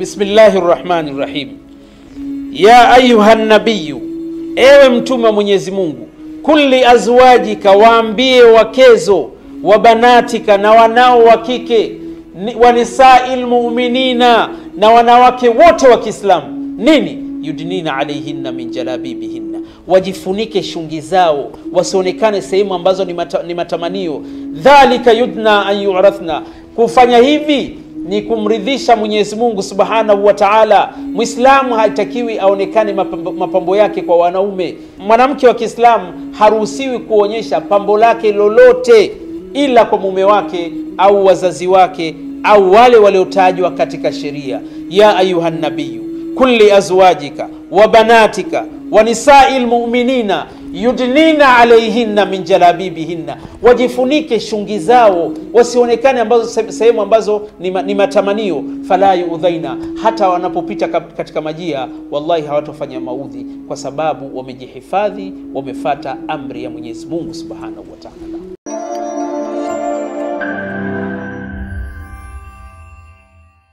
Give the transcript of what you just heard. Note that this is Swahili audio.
Bismillahi rahmani rahim. Ya ayuha nabiyu, ewe mtume wa Mwenyezi Mungu, kulli azwajika, waambie wakezo wa banatika, na wanao wa kike wa nisai lmuminina, na wanawake wote wa Kiislamu nini yudnina alaihinna min jalabibihinna, wajifunike shungi zao wasionekane sehemu ambazo ni, mata, ni matamanio. Dhalika yudna an yurathna, kufanya hivi ni kumridhisha Mwenyezi Mungu subhanahu wa taala. Mwislamu haitakiwi aonekane mapambo, yake kwa wanaume. Mwanamke wa Kiislamu haruhusiwi kuonyesha pambo lake lolote ila kwa mume wake au wazazi wake au wale waliotajwa katika sheria. ya ayuha nabiyu kulli azwajika wa banatika wa nisai lmuminina yudnina alaihinna min jalabibihinna, wajifunike shungi zao wasionekane ambazo sehemu ambazo ni, ni matamanio. Fala yuudhaina, hata wanapopita katika majia, wallahi hawatofanya maudhi, kwa sababu wamejihifadhi, wamefata amri ya Mwenyezi Mungu subhanahu wa taala.